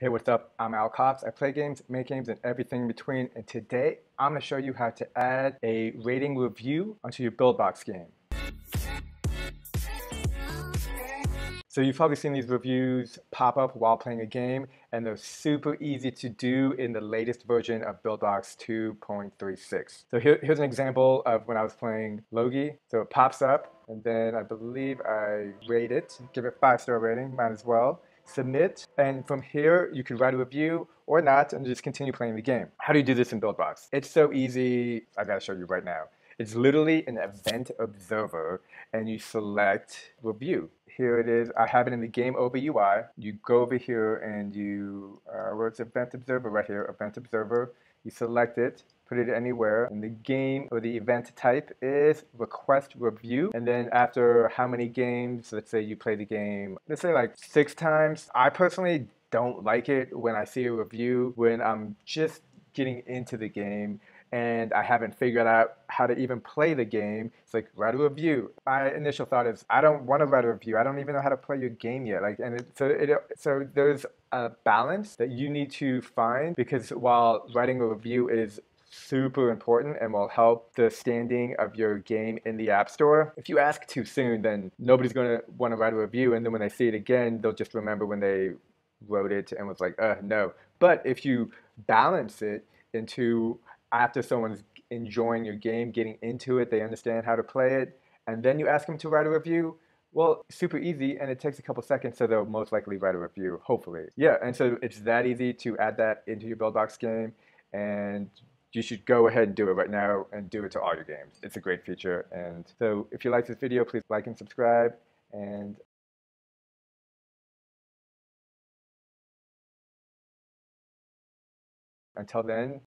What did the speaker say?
Hey, what's up? I'm Al Cox. I play games, make games, and everything in between. And today, I'm to show you how to add a rating review onto your BuildBox game. So you've probably seen these reviews pop up while playing a game, and they're super easy to do in the latest version of BuildBox 2.36. So here, here's an example of when I was playing Logi. So it pops up, and then I believe I rate it, give it five star rating, might as well submit, and from here you can write a review or not and just continue playing the game. How do you do this in BuildBox? It's so easy, I gotta show you right now. It's literally an event observer and you select review. Here it is, I have it in the game over UI. You go over here and you, uh, where it's event observer right here, event observer, you select it, put it anywhere. And the game or the event type is request review. And then after how many games, let's say you play the game, let's say like six times. I personally don't like it when I see a review when I'm just getting into the game and I haven't figured out how to even play the game. It's like write a review. My initial thought is I don't want to write a review. I don't even know how to play your game yet. Like, and it, so it, so there's a balance that you need to find because while writing a review is super important and will help the standing of your game in the App Store. If you ask too soon, then nobody's going to want to write a review, and then when they see it again, they'll just remember when they wrote it and was like, uh, no. But if you balance it into after someone's enjoying your game, getting into it, they understand how to play it, and then you ask them to write a review, well, super easy, and it takes a couple seconds, so they'll most likely write a review, hopefully. Yeah, and so it's that easy to add that into your BuildBox game, and you should go ahead and do it right now and do it to all your games. It's a great feature. And so if you like this video, please like and subscribe. And until then,